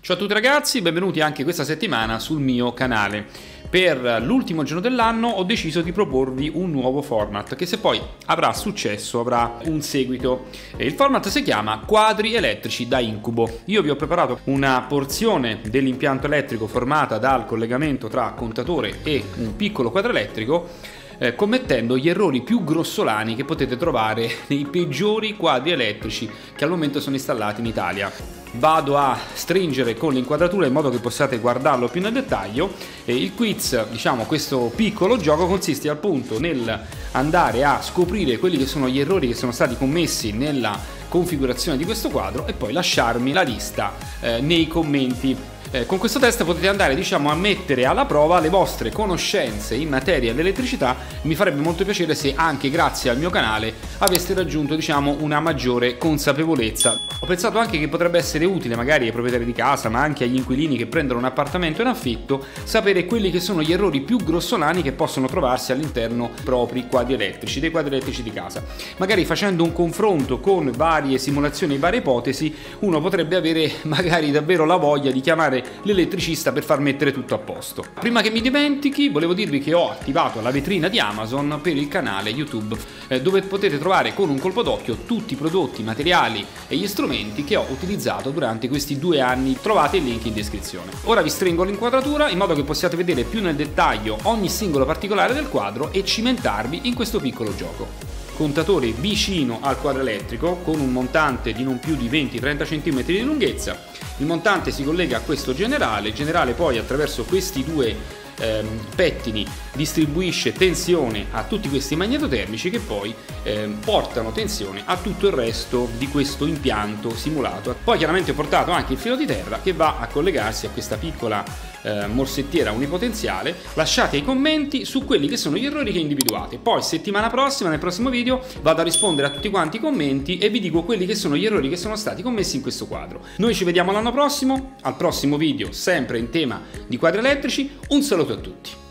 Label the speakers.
Speaker 1: Ciao a tutti ragazzi, benvenuti anche questa settimana sul mio canale. Per l'ultimo giorno dell'anno ho deciso di proporvi un nuovo format che se poi avrà successo avrà un seguito. Il format si chiama Quadri elettrici da incubo. Io vi ho preparato una porzione dell'impianto elettrico formata dal collegamento tra contatore e un piccolo quadro elettrico eh, commettendo gli errori più grossolani che potete trovare nei peggiori quadri elettrici che al momento sono installati in Italia vado a stringere con l'inquadratura in modo che possiate guardarlo più nel dettaglio. E il quiz diciamo questo piccolo gioco consiste appunto nel andare a scoprire quelli che sono gli errori che sono stati commessi nella configurazione di questo quadro e poi lasciarmi la lista eh, nei commenti eh, con questo test potete andare diciamo, a mettere alla prova le vostre conoscenze in materia di elettricità. Mi farebbe molto piacere se anche grazie al mio canale aveste raggiunto diciamo, una maggiore consapevolezza. Ho pensato anche che potrebbe essere utile magari ai proprietari di casa, ma anche agli inquilini che prendono un appartamento in affitto, sapere quelli che sono gli errori più grossolani che possono trovarsi all'interno propri quadri elettrici, dei quadri elettrici di casa. Magari facendo un confronto con varie simulazioni e varie ipotesi, uno potrebbe avere magari davvero la voglia di chiamare chiamare l'elettricista per far mettere tutto a posto. Prima che mi dimentichi, volevo dirvi che ho attivato la vetrina di Amazon per il canale YouTube, eh, dove potete trovare con un colpo d'occhio tutti i prodotti, materiali e gli strumenti che ho utilizzato durante questi due anni. Trovate il link in descrizione. Ora vi stringo l'inquadratura in modo che possiate vedere più nel dettaglio ogni singolo particolare del quadro e cimentarvi in questo piccolo gioco contatore vicino al quadro elettrico con un montante di non più di 20-30 cm di lunghezza. Il montante si collega a questo generale, il generale poi attraverso questi due ehm, pettini distribuisce tensione a tutti questi magnetotermici che poi ehm, portano tensione a tutto il resto di questo impianto simulato. Poi chiaramente ho portato anche il filo di terra che va a collegarsi a questa piccola eh, morsettiera unipotenziale. Lasciate i commenti su quelli che sono gli errori che individuate. Poi settimana prossima, nel prossimo video, vado a rispondere a tutti quanti i commenti e vi dico quelli che sono gli errori che sono stati commessi in questo quadro. Noi ci vediamo l'anno prossimo, al prossimo video, sempre in tema di quadri elettrici. Un saluto a tutti.